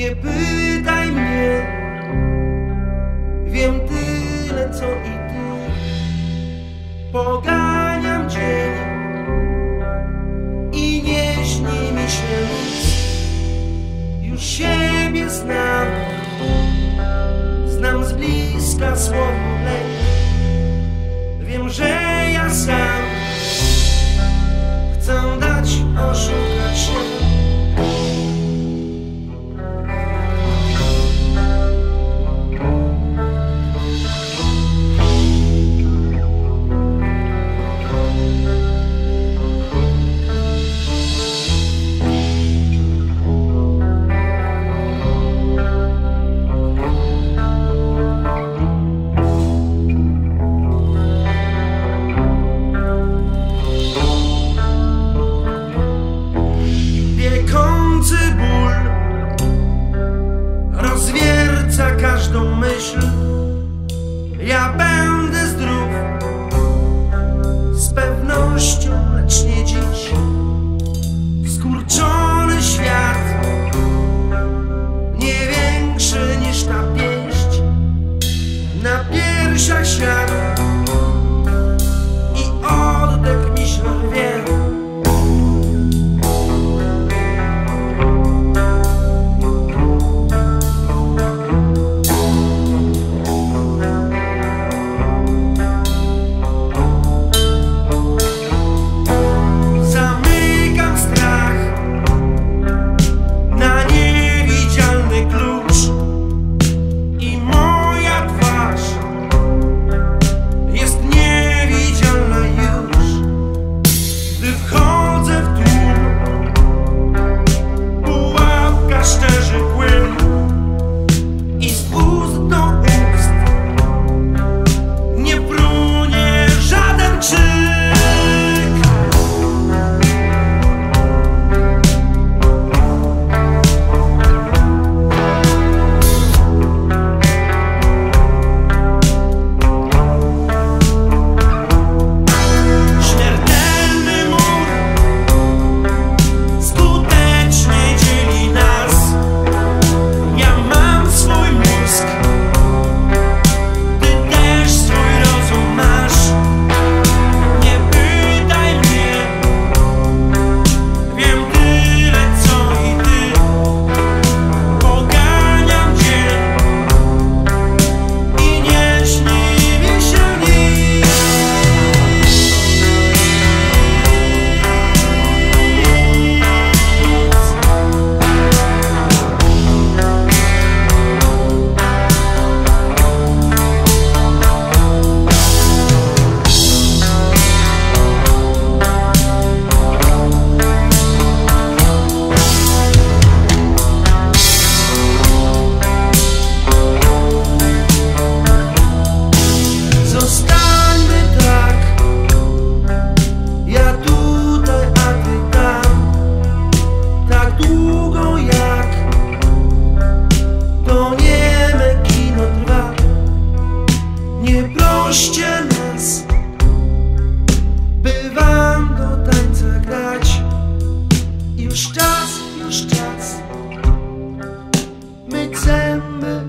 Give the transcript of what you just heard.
Nie pytaj mnie, wiem tyle co i ty. Poganiam cię i nie śni mi się. Już siebie znam, znam z bliska słowo lęk. Wiem, że ja sam. Christian, it's nas. Bywam do tańca grać. Już czas, już czas. Myć zęby